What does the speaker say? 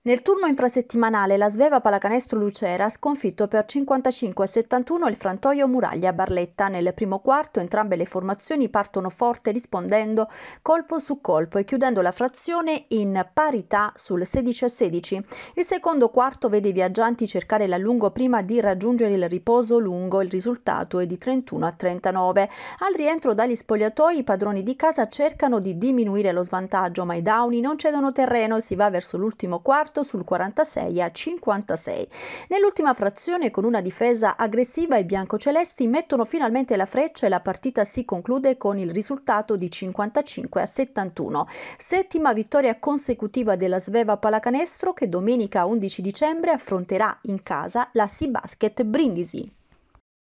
Nel turno infrasettimanale la Sveva Pallacanestro Lucera ha sconfitto per 55 a 71 il Frantoio Muraglia Barletta. Nel primo quarto entrambe le formazioni partono forte rispondendo colpo su colpo e chiudendo la frazione in parità sul 16 a 16. Il secondo quarto vede i viaggianti cercare l'allungo prima di raggiungere il riposo lungo. Il risultato è di 31 a 39. Al rientro dagli spogliatoi i padroni di casa cercano di diminuire lo svantaggio ma i Downy non cedono terreno e si va verso l'ultimo quarto sul 46 a 56. Nell'ultima frazione, con una difesa aggressiva, i biancocelesti mettono finalmente la freccia e la partita si conclude con il risultato di 55 a 71. Settima vittoria consecutiva della Sveva Pallacanestro che domenica 11 dicembre affronterà in casa la Sea Basket Brindisi.